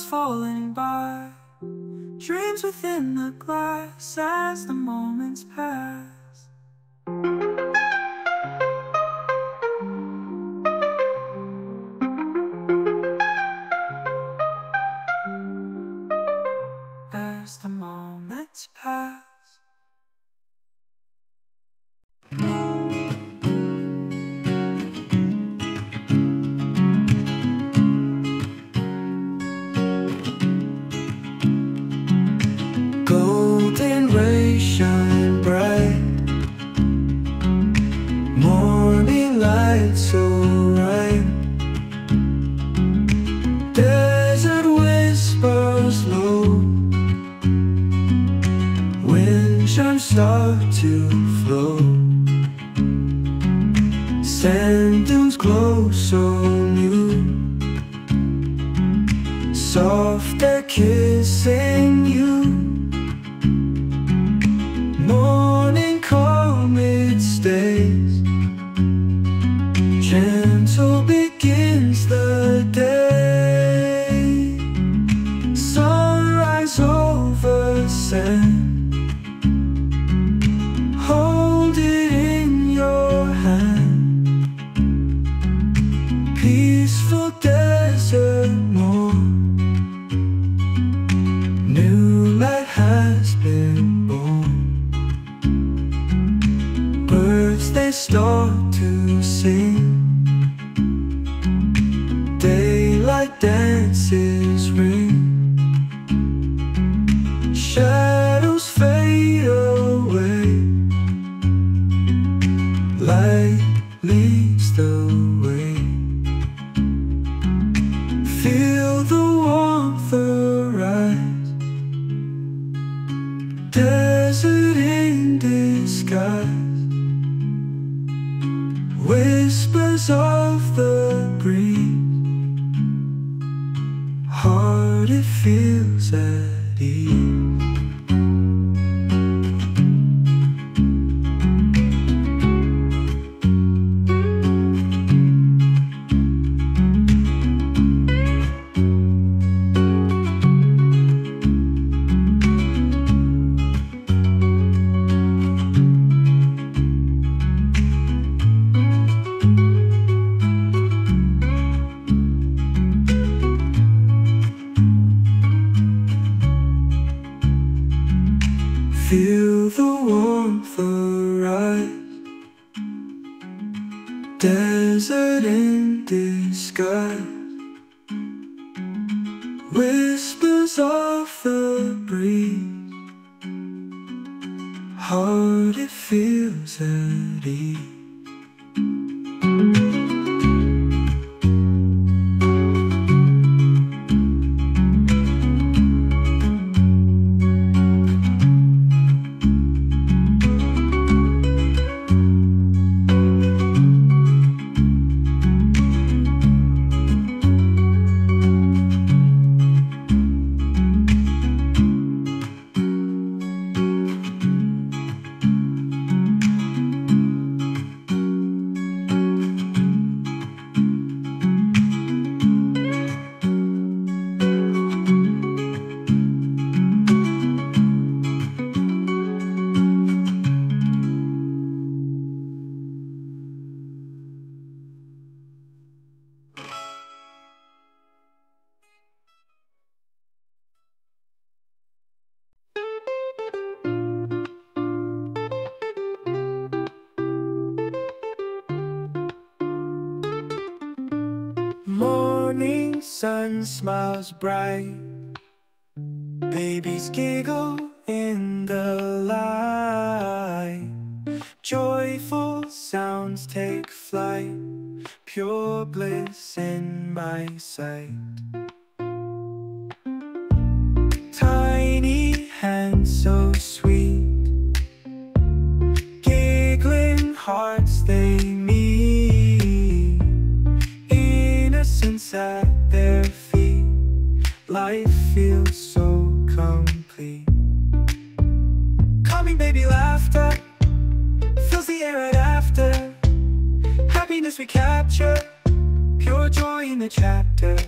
clouds falling by. Dreams within the glass as the moments pass. smiles bright. Babies giggle in the light. Joyful sounds take flight. Pure bliss in my sight. Tiny hands so sweet. Giggling heart we capture Pure joy in the chapter.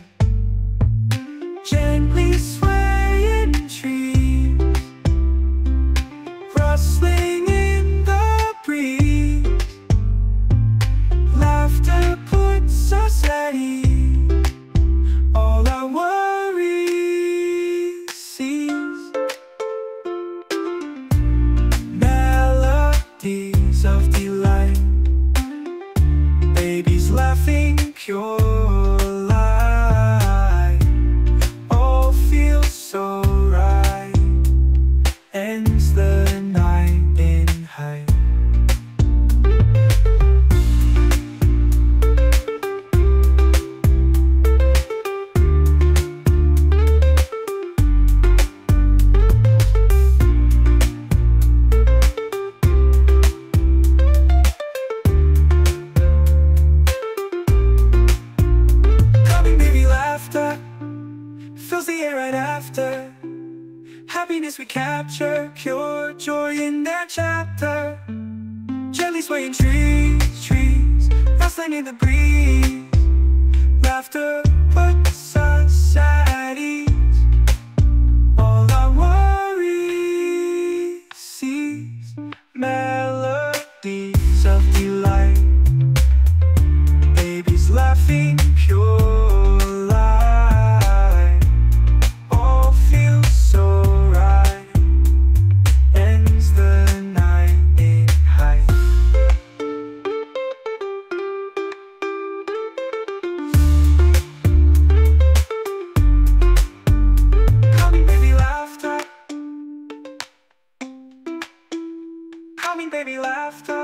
coming, baby, laughter.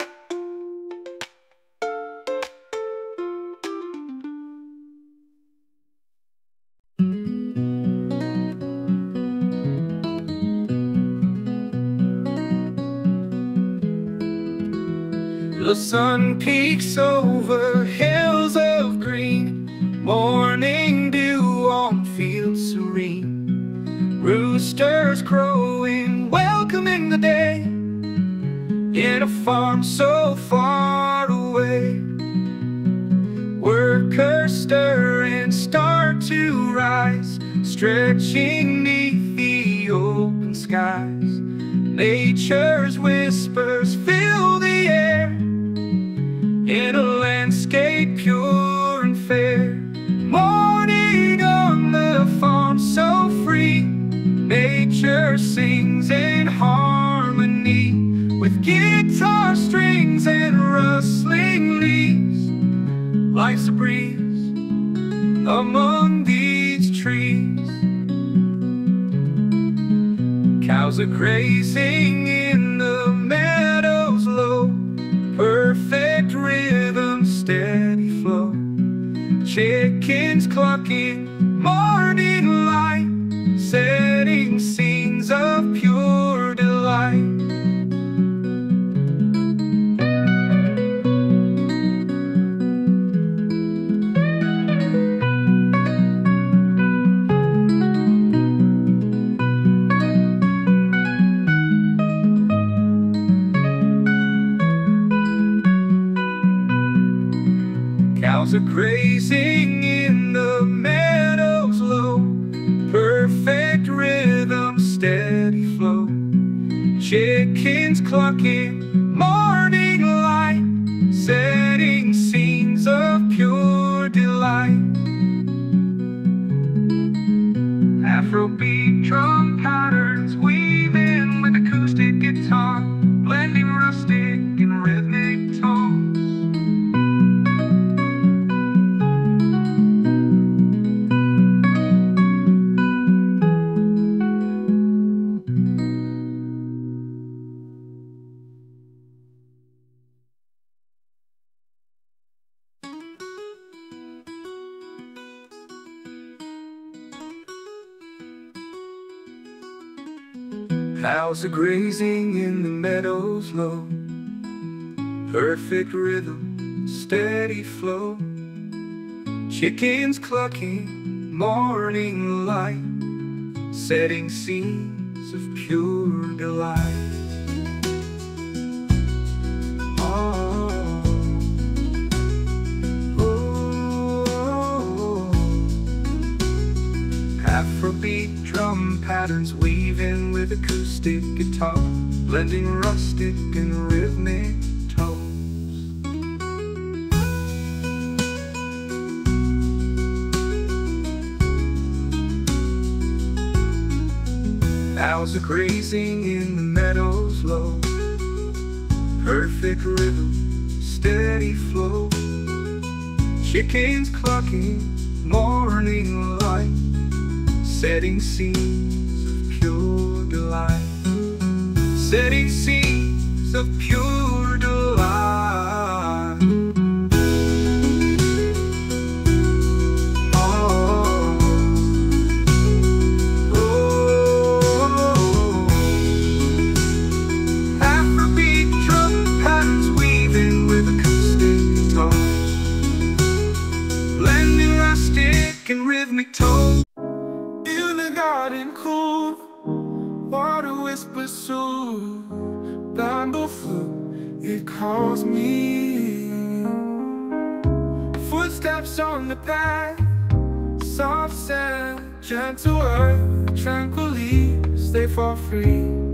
The sun peaks over stretching. wheels are crazy. flow Chickens clucking, morning light Setting scenes of pure delight oh, oh. Oh. Afrobeat drum patterns weaving with acoustic guitar Blending rustic and rhythmic Cows are grazing in the meadows low. Perfect rhythm, steady flow. Chickens clucking, morning light. Setting scenes of pure delight. Setting scenes of pure calls me. Footsteps on the path Soft sand, gentle earth Tranquilly, stay for free.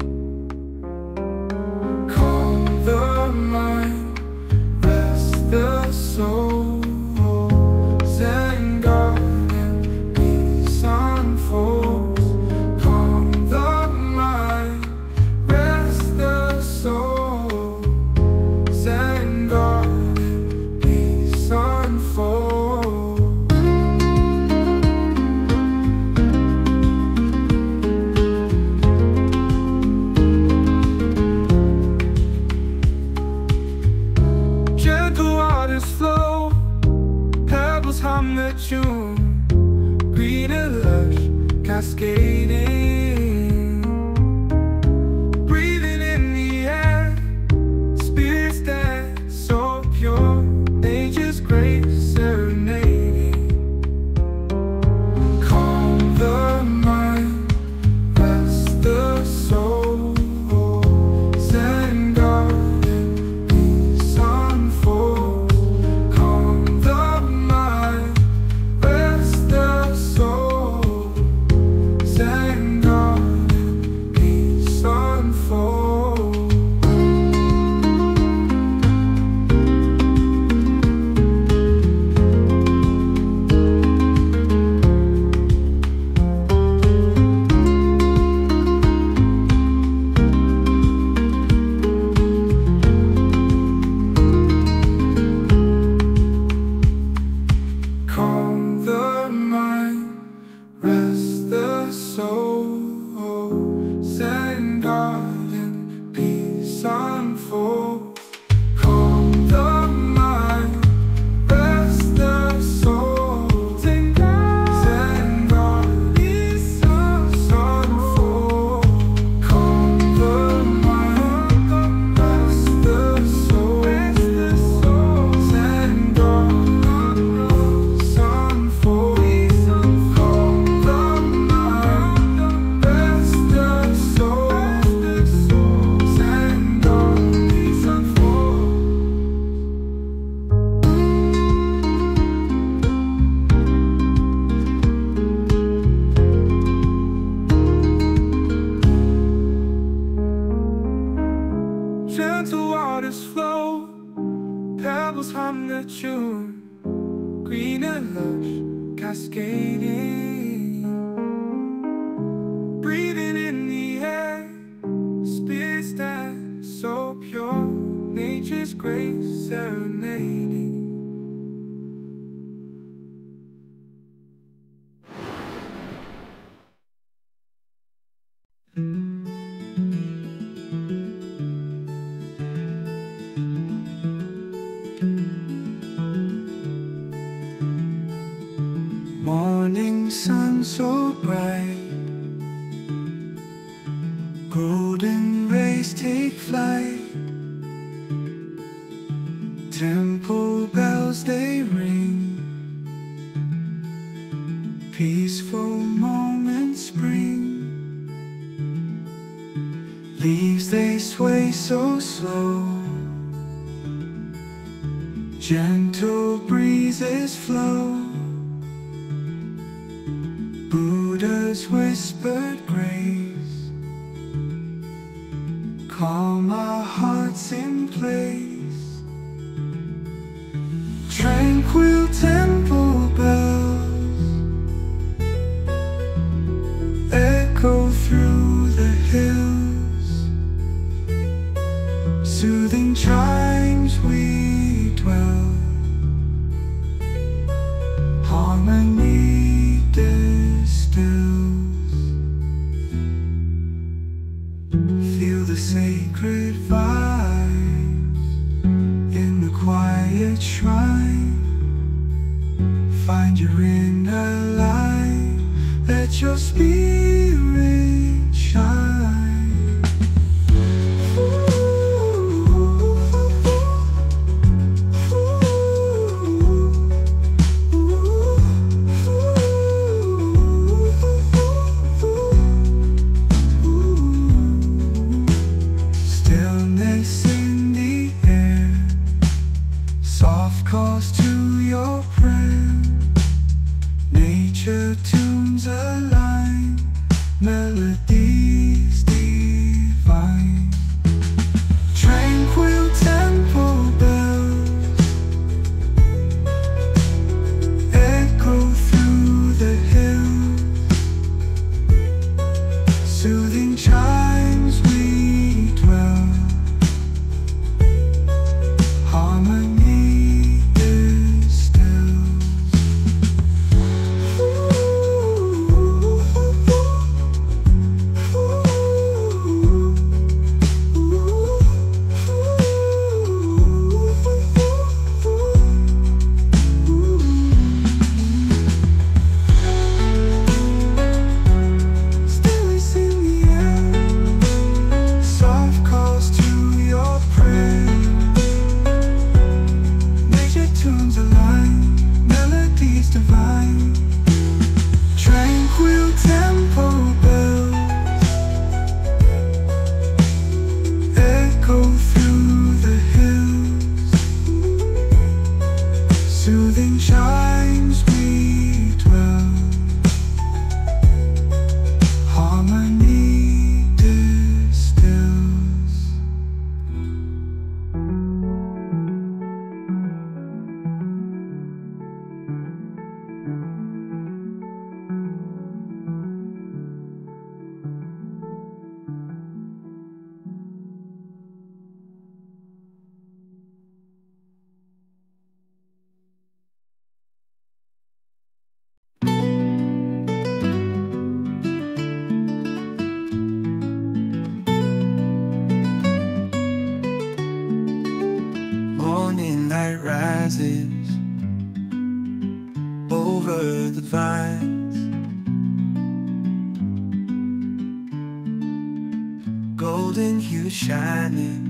shining.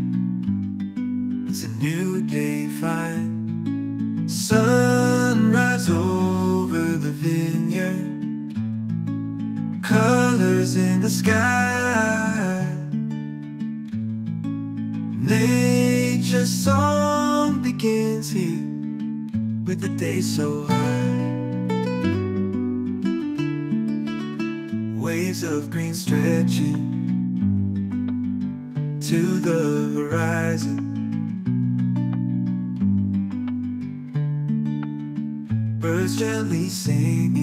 It's a new day fine. Sunrise over the vineyard. Colors in the sky. Nature's song begins here With the day so high. Waves of green stretching. sing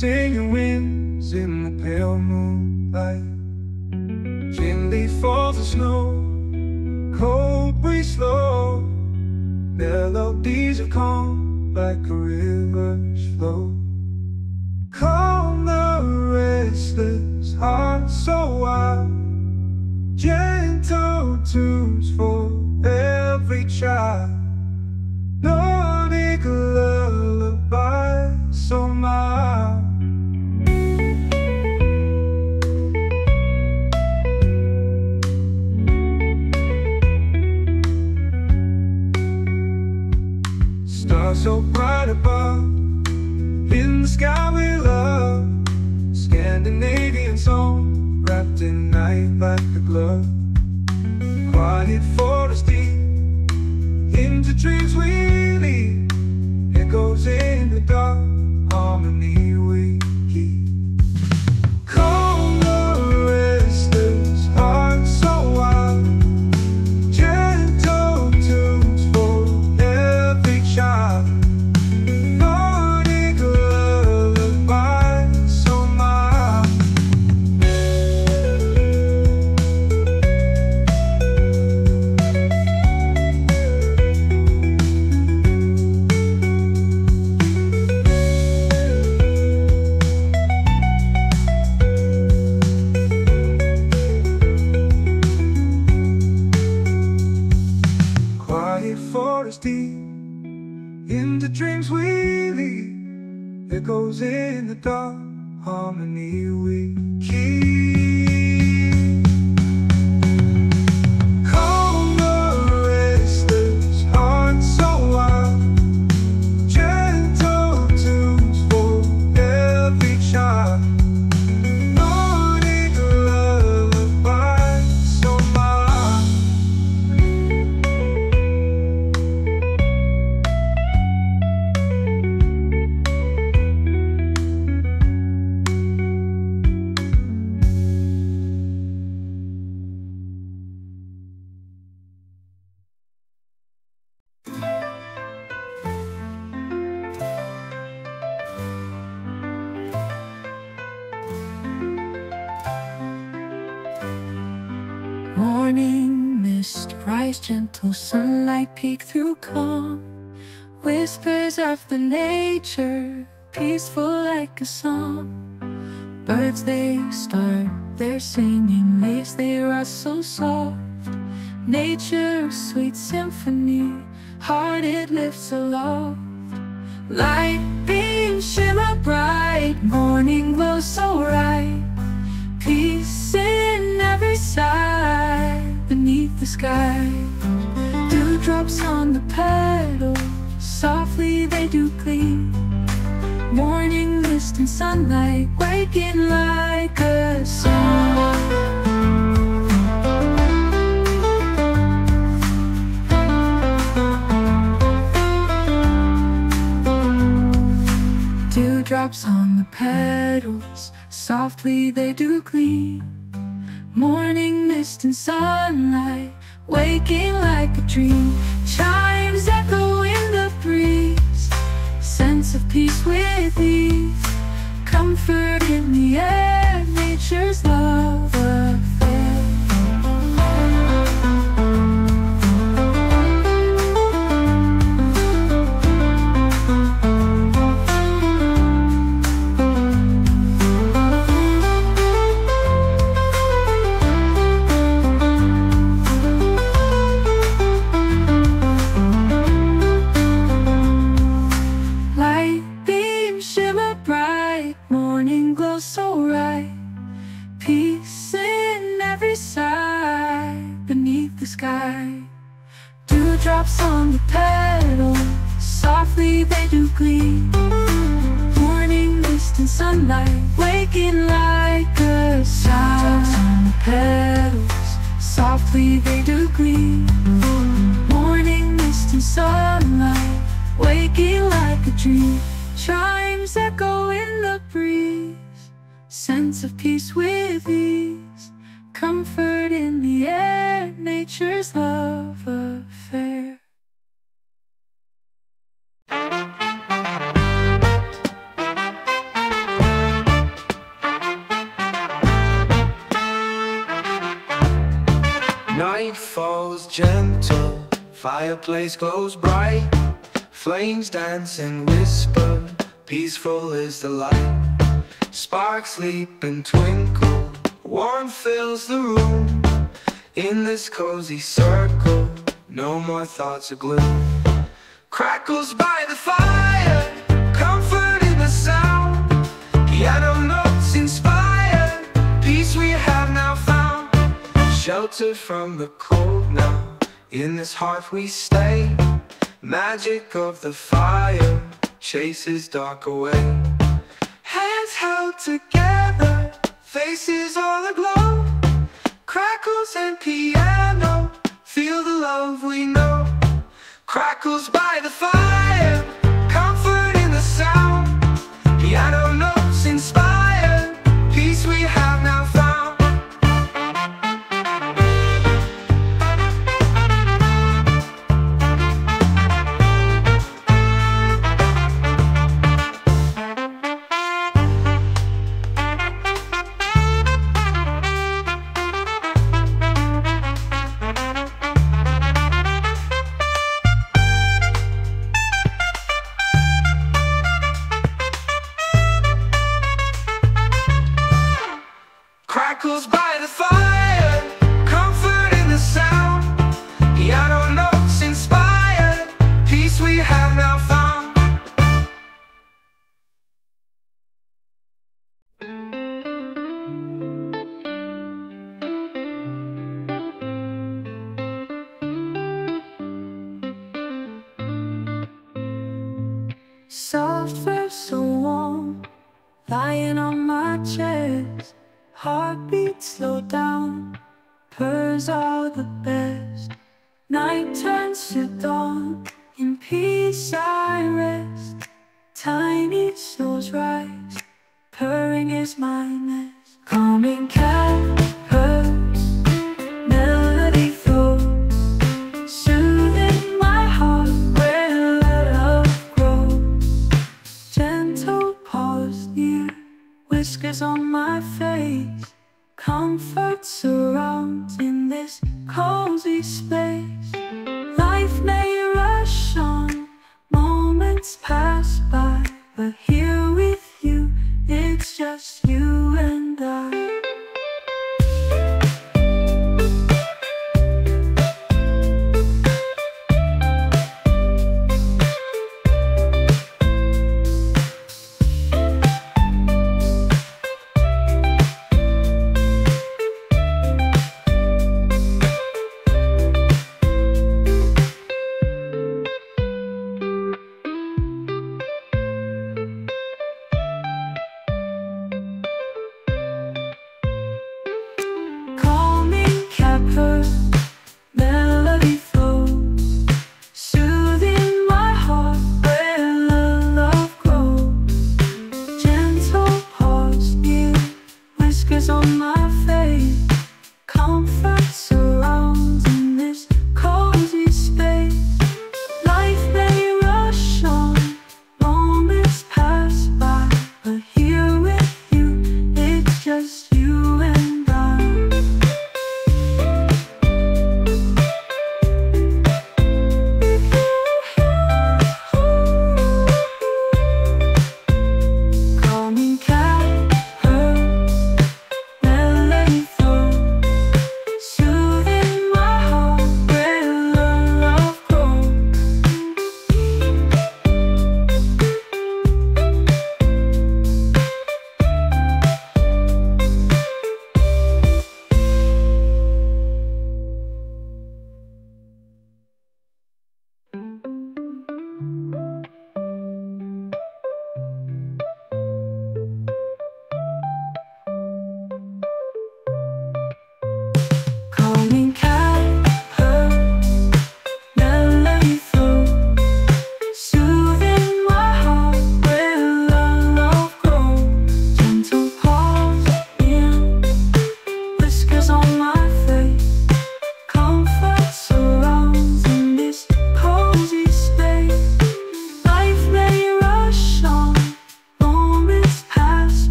singing winds in the pale moonlight. Gently falls the snow The nature, peaceful like a song. Birds they start their singing, leaves they rustle soft. Nature's sweet symphony, heart it lifts aloft. Light beams shimmer bright, morning glow so bright Peace in every side beneath the sky. Dewdrops on the petals, softly they do gleam. Morning mist and sunlight, waking like a song. Dewdrops on the petals, softly they do gleam. Morning mist and sunlight, waking like a dream. Chimes echo breeze, sense of peace with ease. Comfort in the air, nature's love softly fireplace glows bright, flames dance and whisper, peaceful is the light. Sparks leap and twinkle, warmth fills the room. In this cozy circle, no more thoughts of gloom. Crackles by the fire, comfort in the sound. Piano notes inspire, peace we have now found. Sheltered from the cold now, in this hearth we stay. Magic of the fire chases dark away. Hands held together, faces all aglow. Crackles and piano, feel the love we know. Crackles by the fire, comfort in the sound. Piano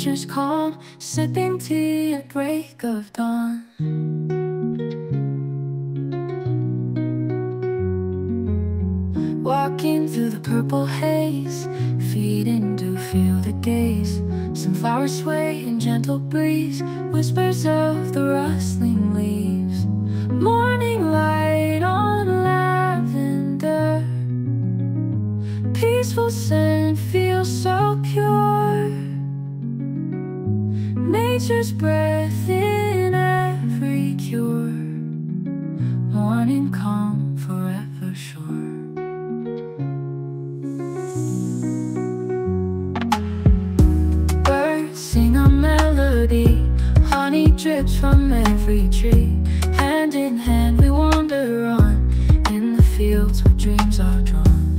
Just calm, sipping tea at break of dawn. Walking through the purple haze, feet to feel the gaze. flowers sway in gentle breeze, whispers of the rustling leaves. Morning light on lavender, peaceful scent feels so pure nature's breath in every cure. Morning calm forever sure. Birds sing a melody, honey drips from every tree. Hand in hand we wander on, in the fields where dreams are drawn.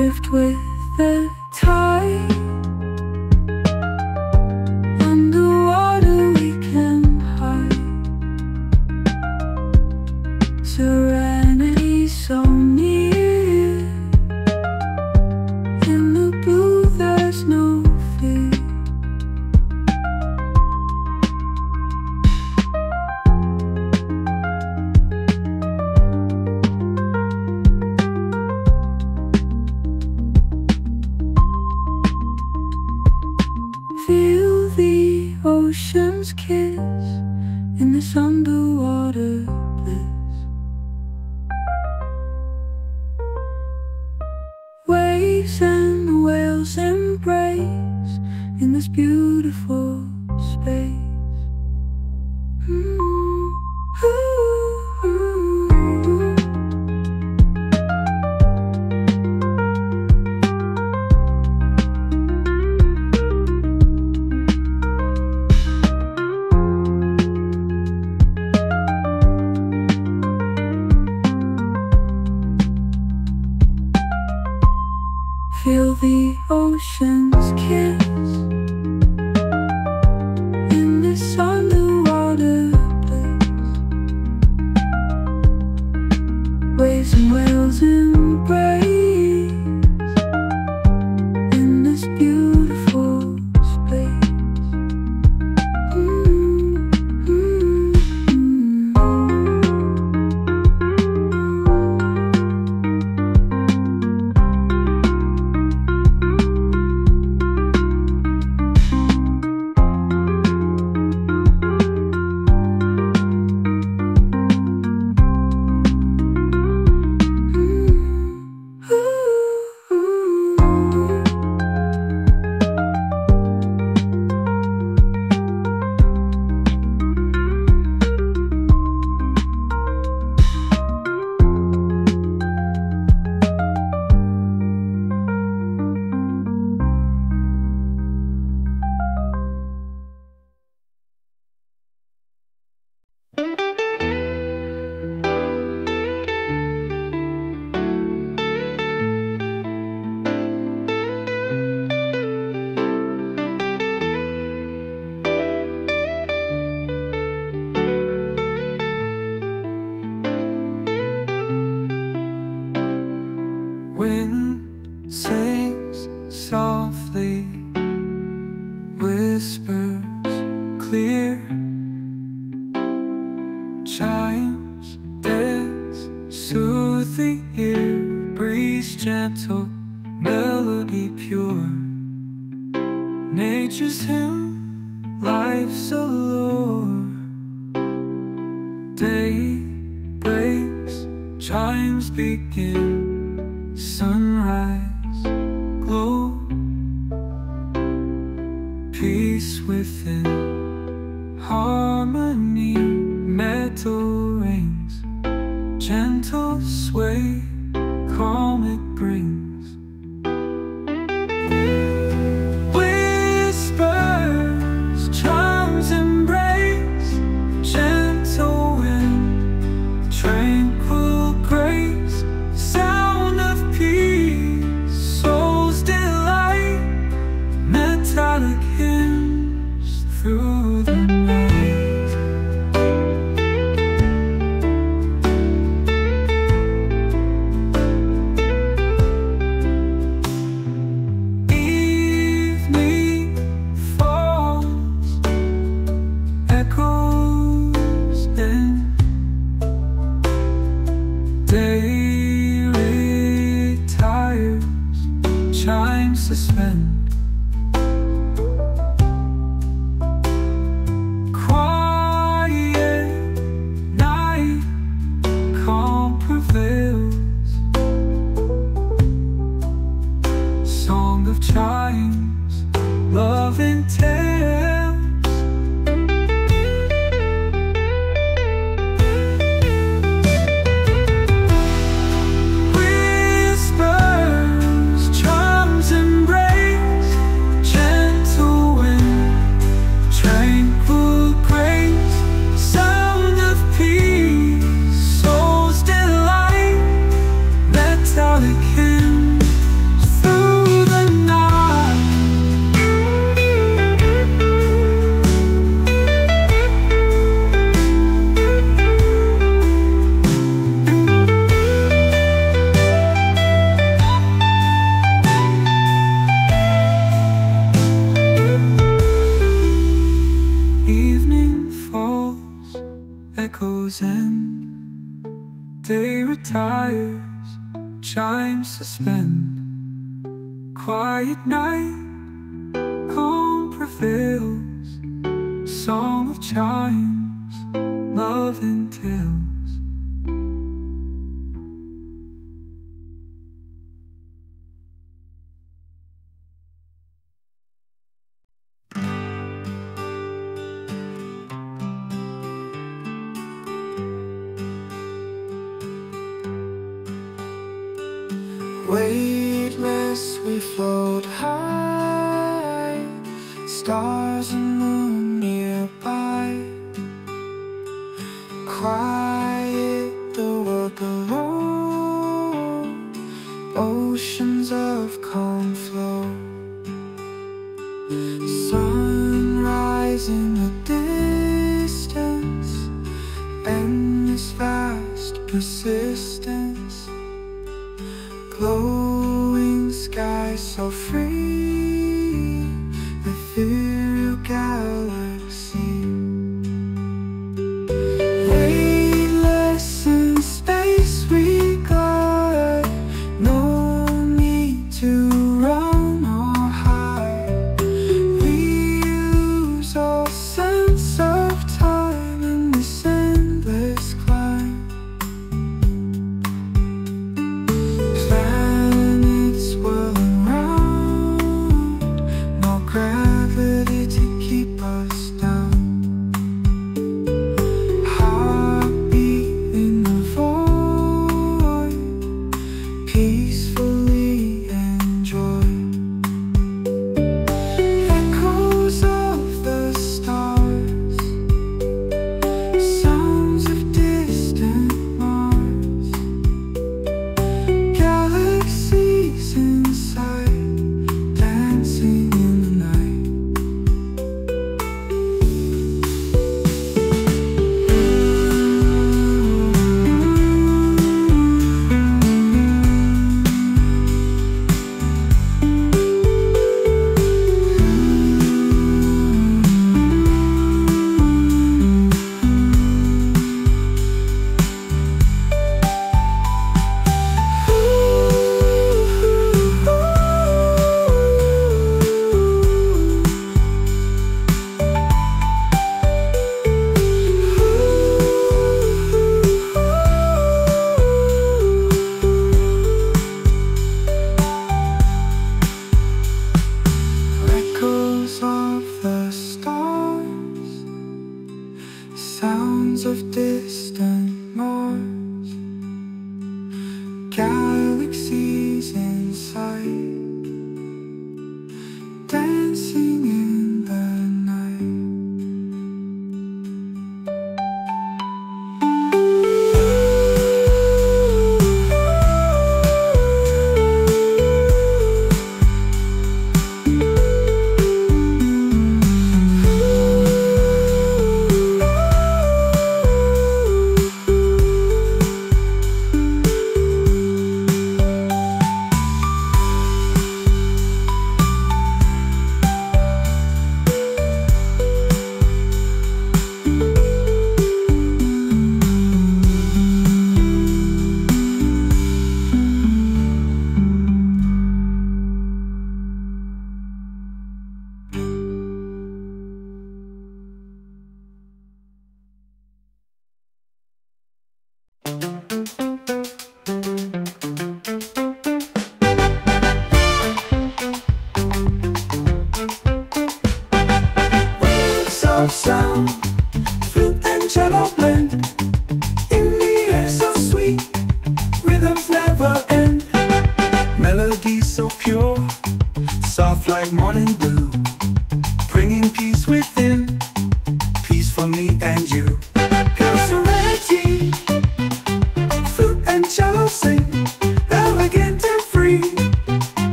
drift with the tide.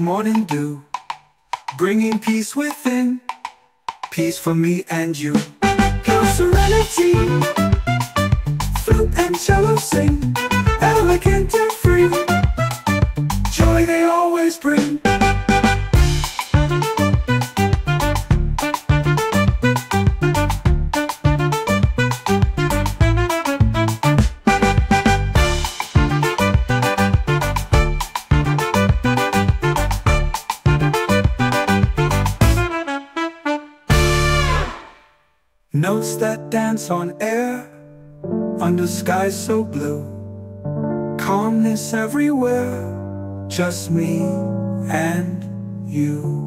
like morning dew, bringing peace within, peace for me and you. Pure serenity, flute and cello sing, elegant and free, joy they always bring. on air Under skies so blue. Calmness everywhere Just me and you.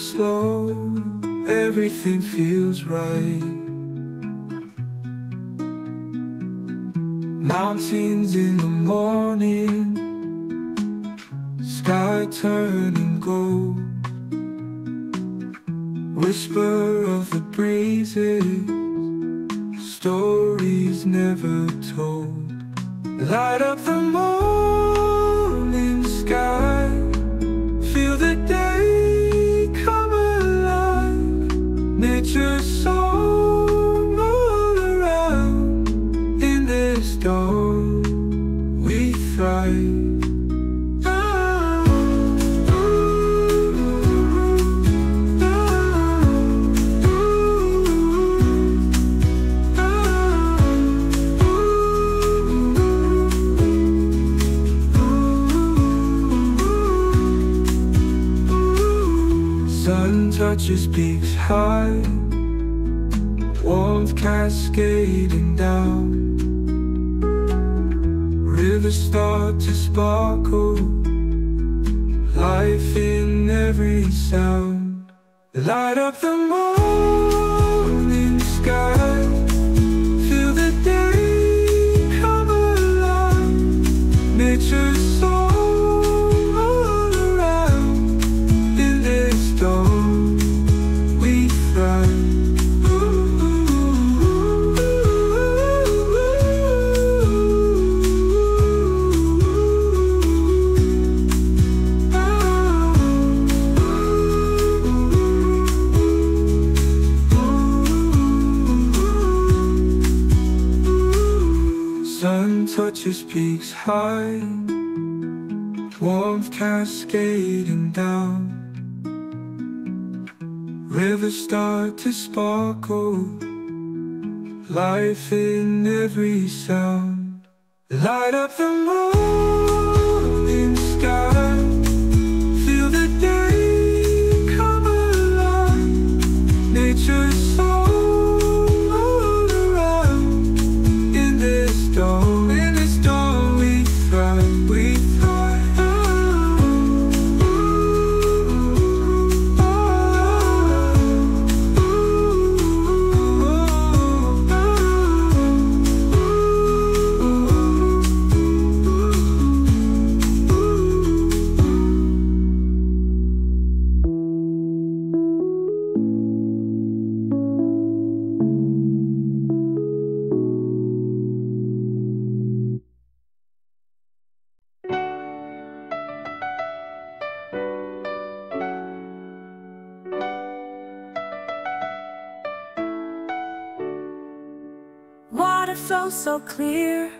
slow, everything feels right. Mountains in the morning, sky turning gold. Whisper of the breezes, stories never told. Light up the moon. High Warmth cascading down. Rivers start to sparkle Life in every sound. Light up the morning sky Peaks high. Warmth cascading down. Rivers start to sparkle. Life in every sound. Light up the morning Flows so clear,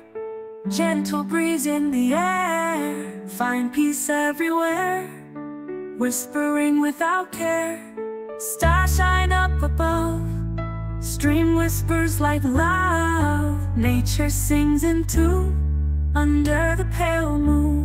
gentle breeze in the air. Find peace everywhere, whispering without care. Stars shine up above, stream whispers like love. Nature sings in tune under the pale moon.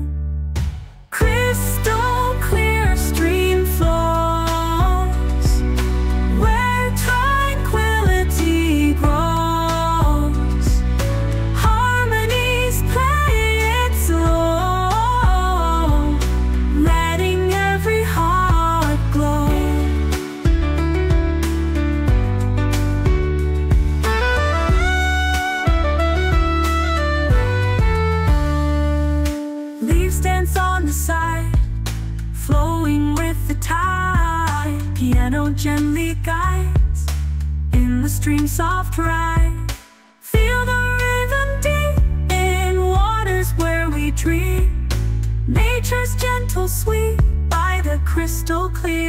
Stream's soft ride. Feel the rhythm deep in waters where we dream. Nature's gentle sweep by the crystal clear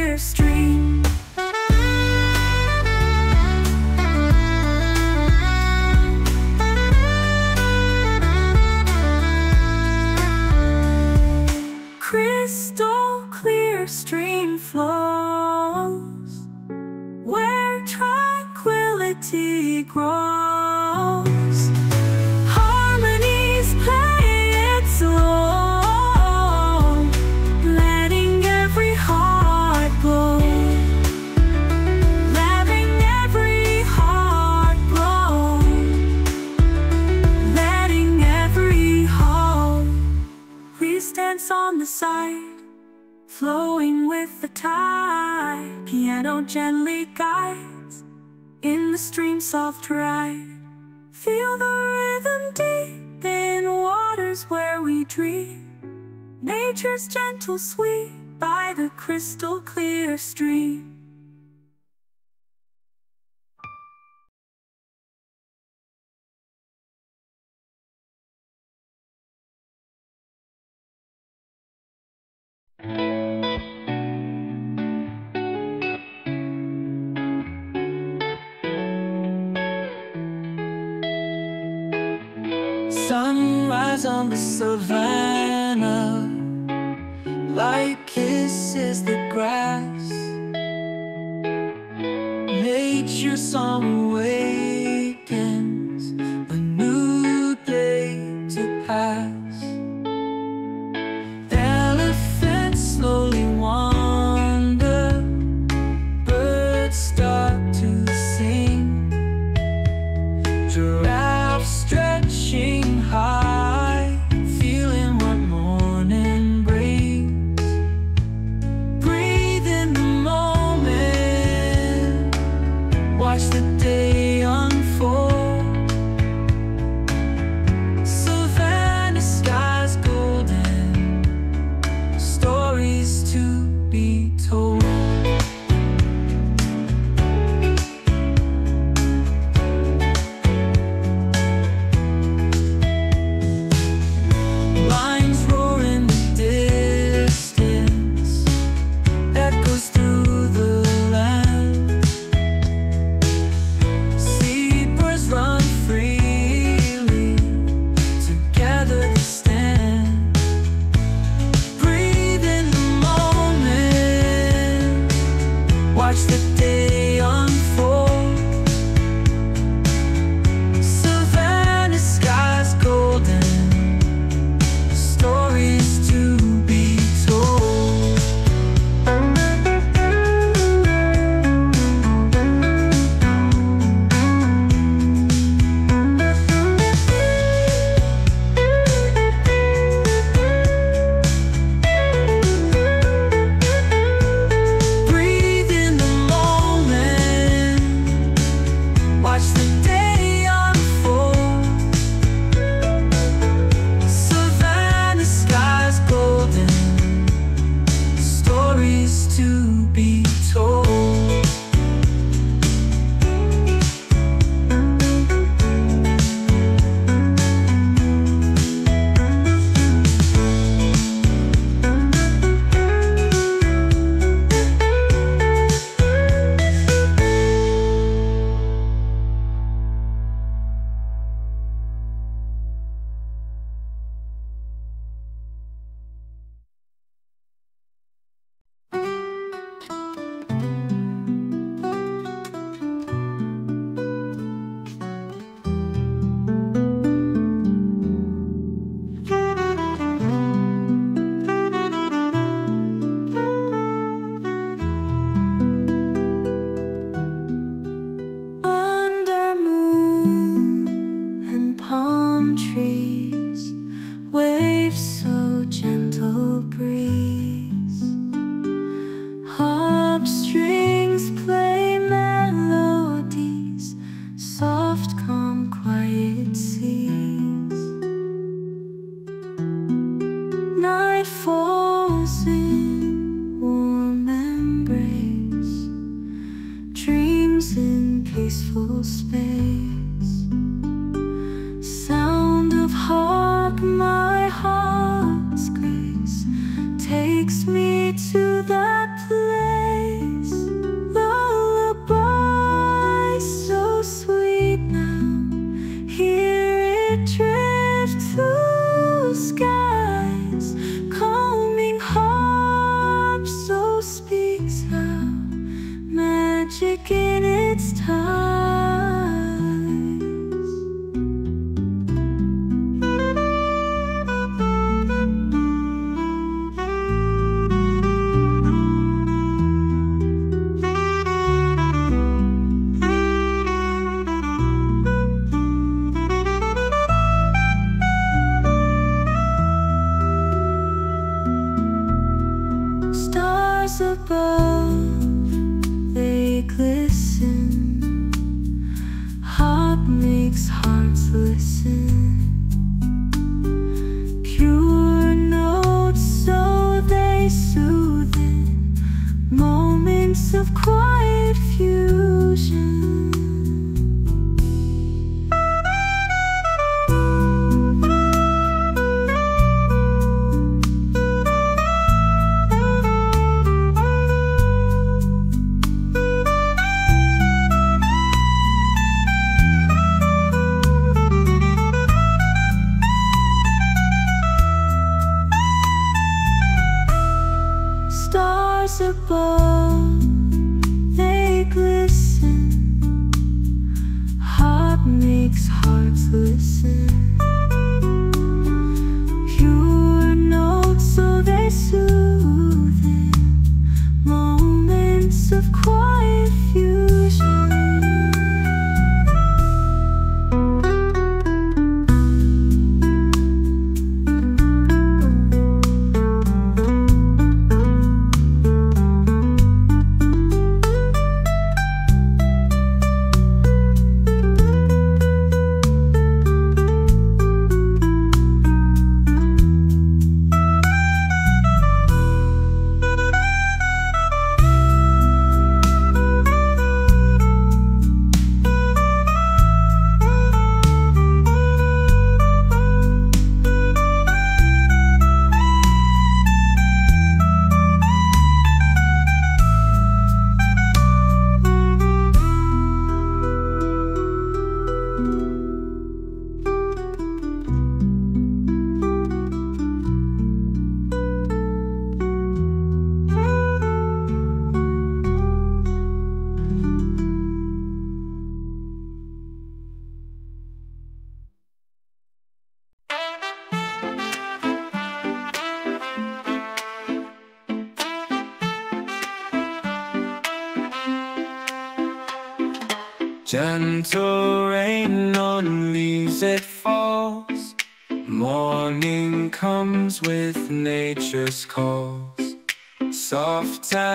soft ride. Feel the rhythm deep in waters where we dream. Nature's gentle sweep by the crystal clear stream.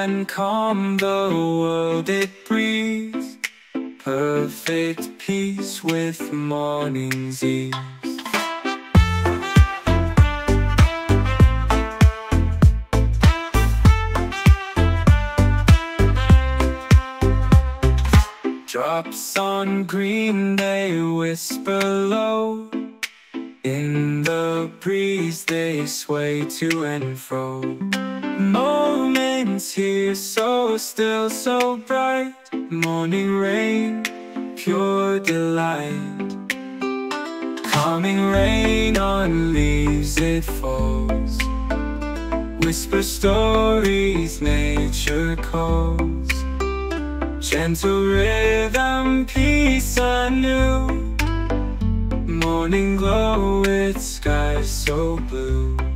and calm the world it breathes. Perfect peace with morning's ease. Drops on green, they whisper low. In the breeze they sway to and fro. Moments here so still, so bright. Morning rain, pure delight. Coming rain on leaves it falls. Whisper stories nature calls. Gentle rhythm, peace anew morning glow with skies so blue.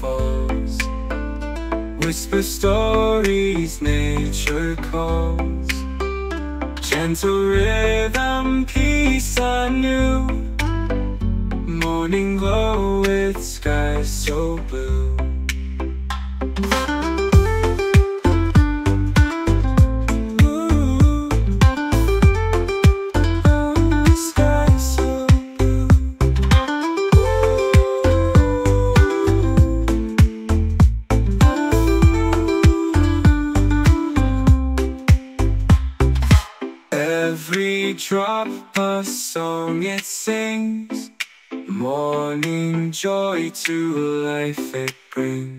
falls. Whisper stories nature calls. Gentle rhythm, peace anew. Morning glow with skies so blue. joy to life it brings.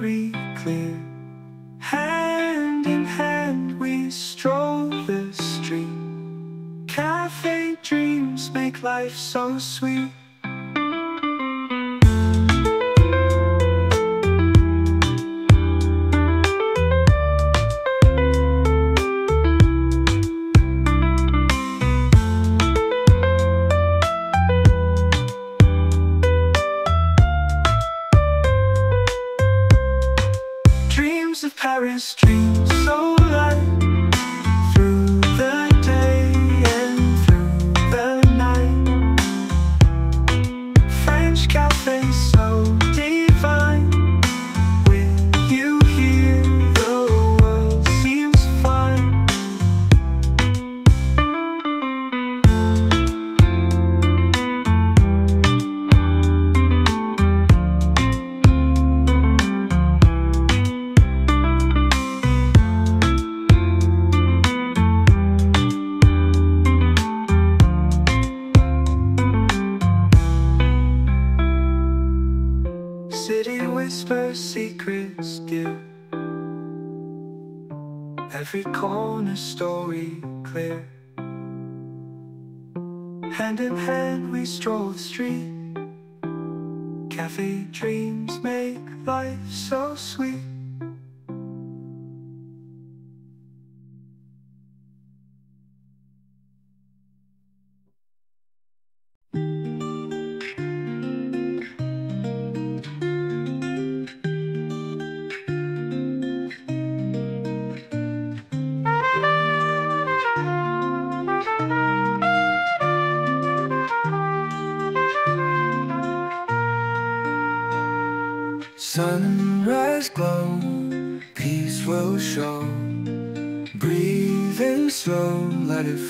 very clear. Hand in hand we stroll the street. Cafe dreams make life so sweet. story clear. Hand in hand we stroll the street. Cafe dreams make life so sweet.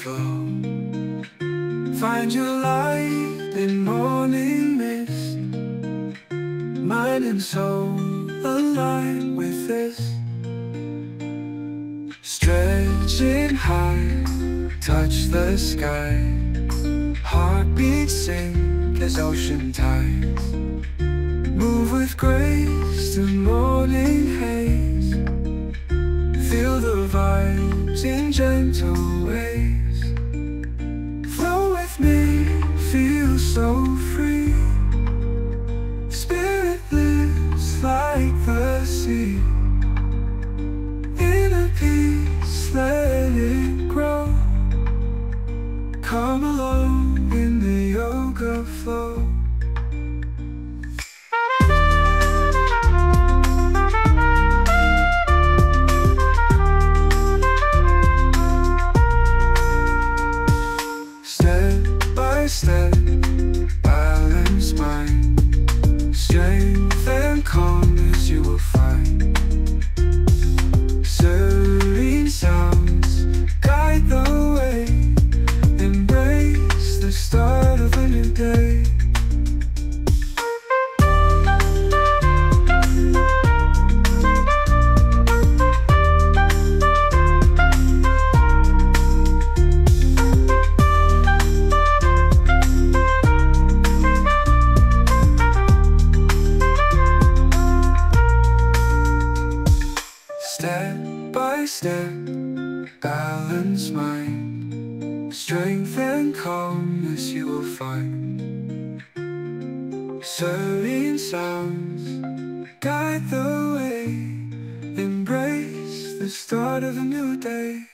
beautiful. Find your light in morning mist. Mind and soul align with this. Stretching high, touch the sky. Heartbeats sink as ocean tides. Move with grace to morning haze. Feel the vibes in gentle step, balance mind, strength and calmness you will find. Serene sounds guide the way, embrace the start of a new day.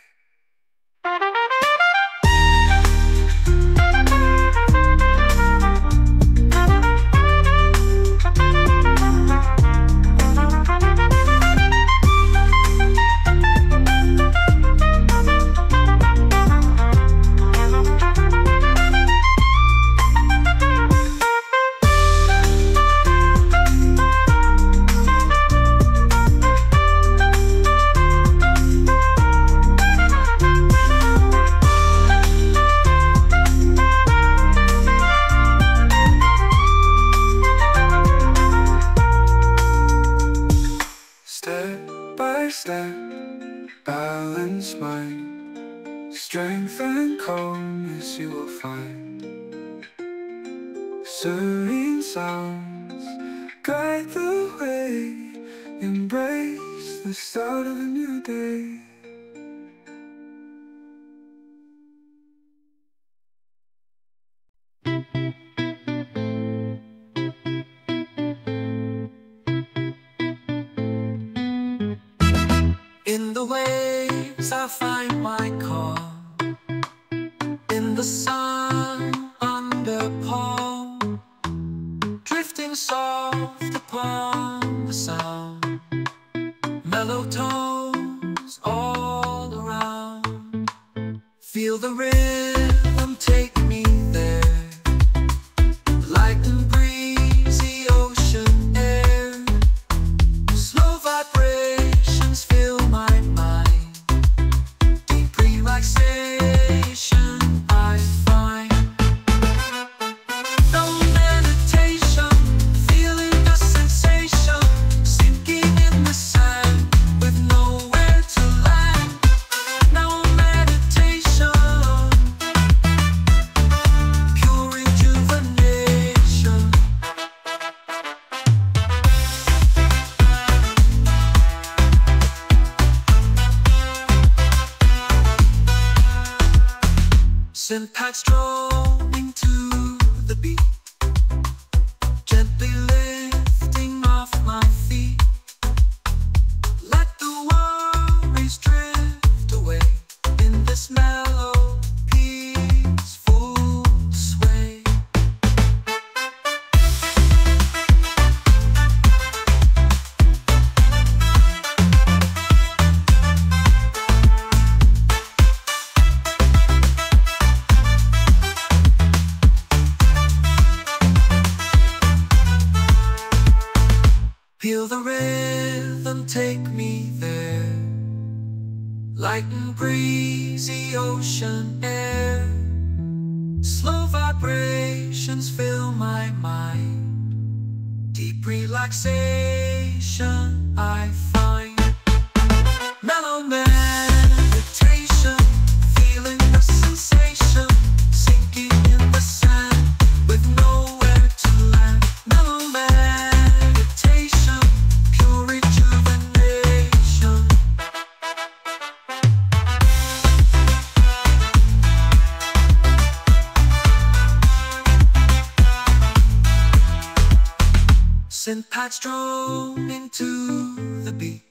Pads drone into the beat.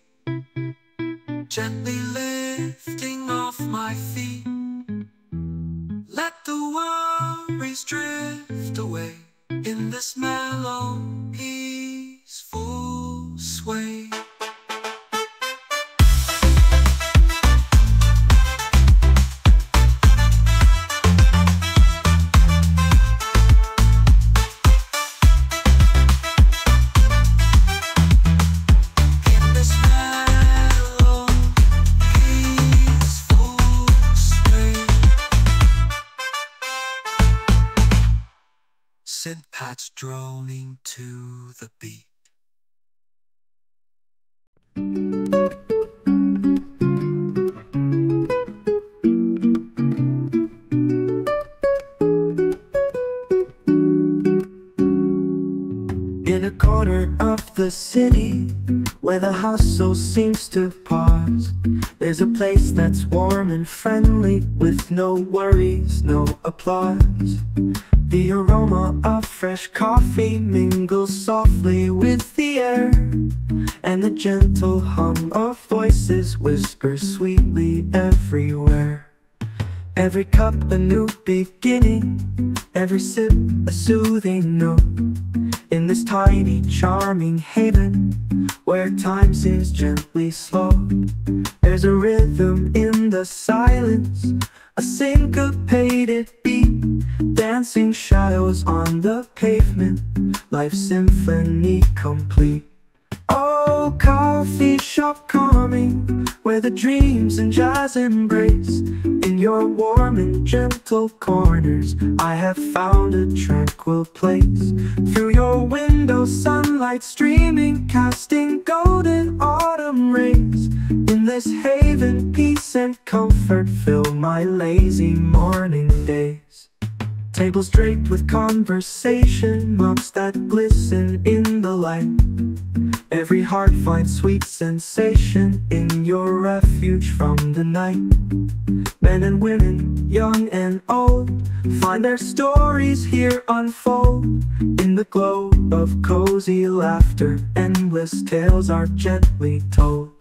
Gently lifting off my feet. Let the worries drift away In this mellow, peaceful to the beat the city Where the hustle seems to pause. There's a place that's warm and friendly With no worries, no applause. The aroma of fresh coffee Mingles softly with the air And the gentle hum of voices Whispers sweetly everywhere Every cup a new beginning Every sip a soothing note. In this tiny, charming haven Where time seems gently slow There's a rhythm in the silence A syncopated beat Dancing shadows on the pavement. Life's symphony complete Oh, coffee shop calming Where the dreams and jazz embrace. In your warm and gentle corners I have found a tranquil place. Through your window sunlight streaming Casting golden autumn rays. In this haven peace and comfort Fill my lazy morning days Tables draped with conversation Mugs that glisten in the light. Every heart finds sweet sensation In your refuge from the night. Men and women, young and old Find their stories here unfold. In the glow of cozy laughter Endless tales are gently told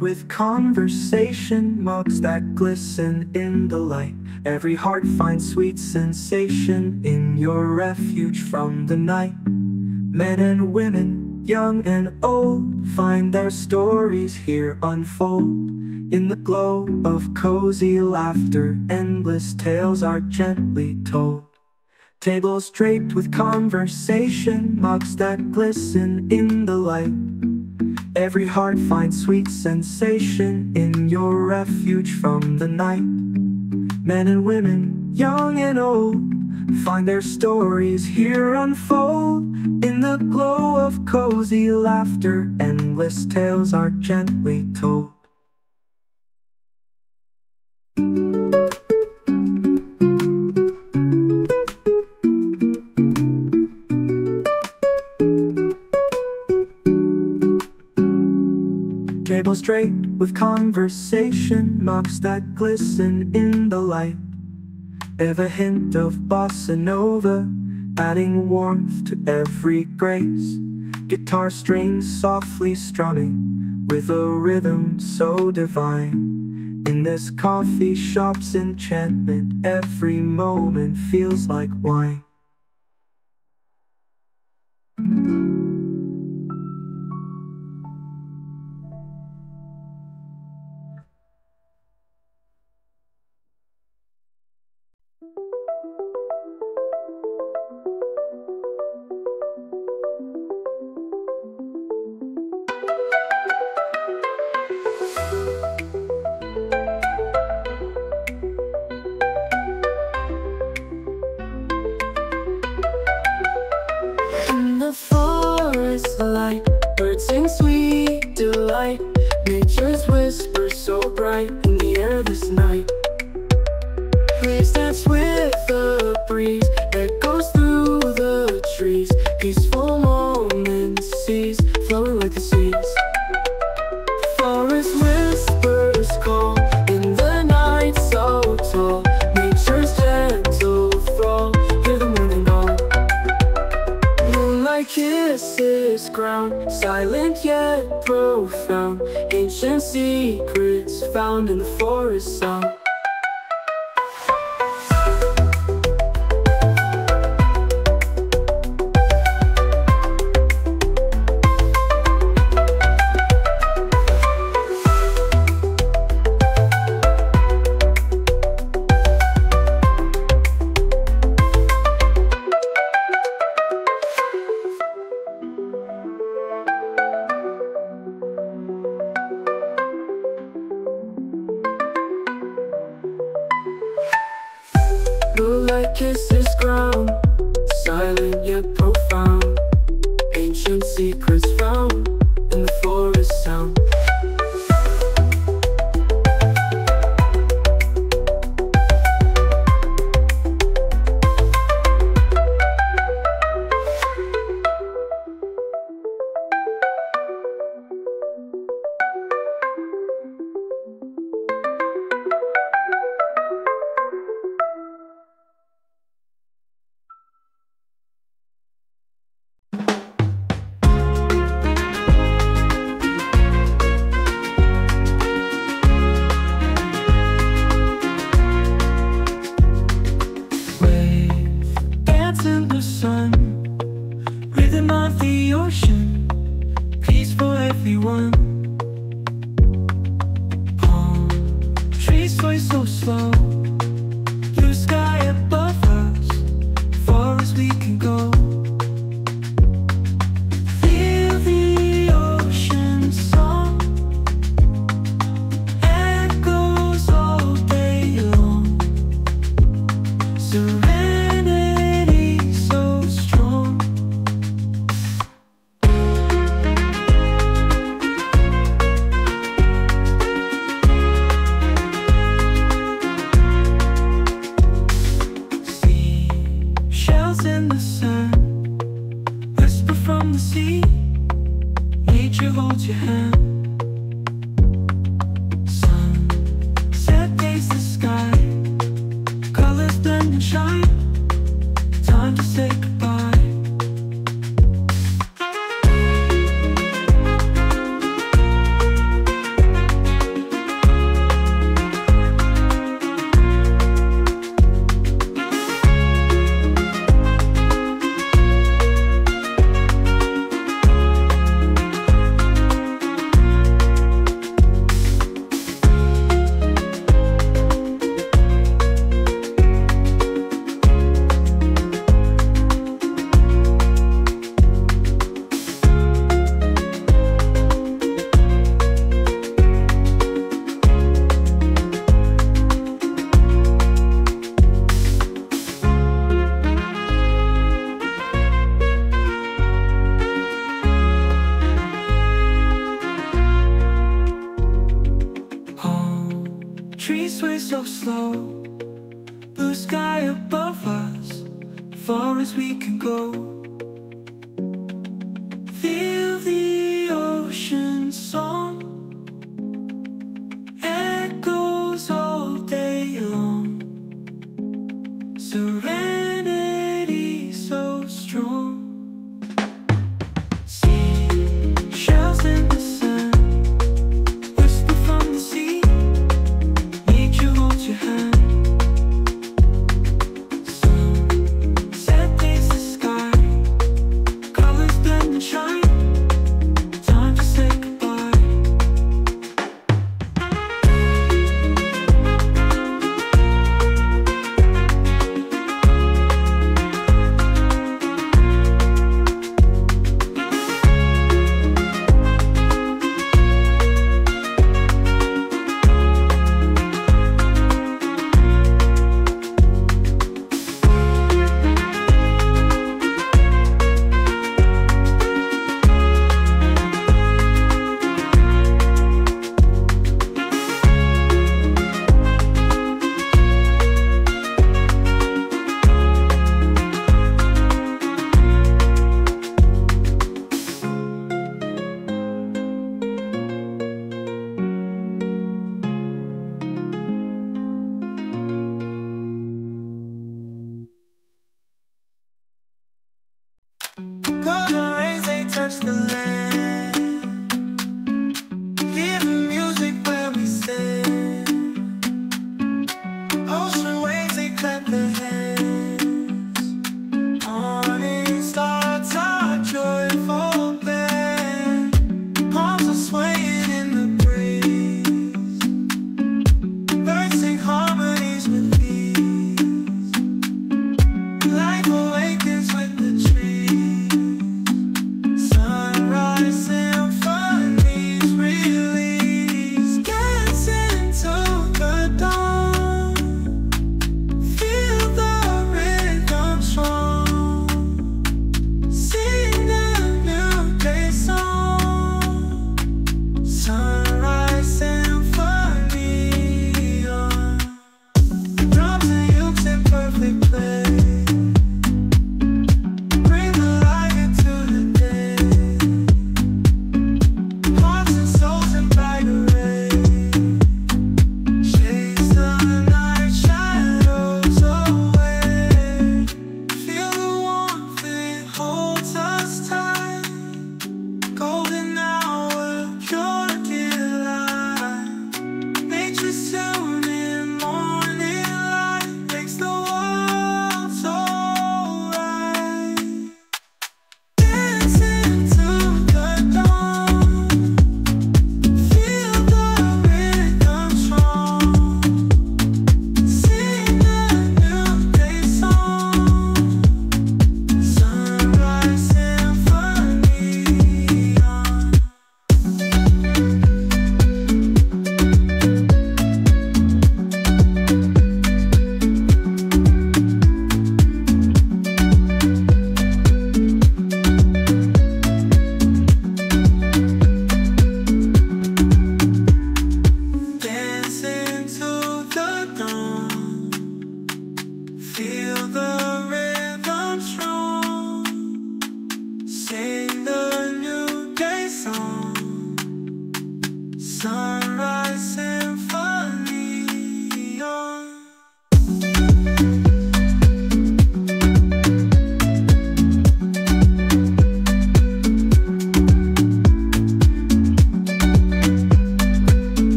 With conversation Mugs that glisten in the light. Every heart finds sweet sensation In your refuge from the night. Men and women, young and old Find their stories here unfold. In the glow of cozy laughter Endless tales are gently told. Tables draped with conversation Mugs that glisten in the light Every heart finds sweet sensation in your refuge from the night. Men and women, young and old, find their stories here unfold. In the glow of cozy laughter, endless tales are gently told. Draped with conversation Mugs that glisten in the light. Ever hint of bossa nova Adding warmth to every grace. Guitar strings softly strumming With a rhythm so divine. In this coffee shop's enchantment, every moment feels like wine.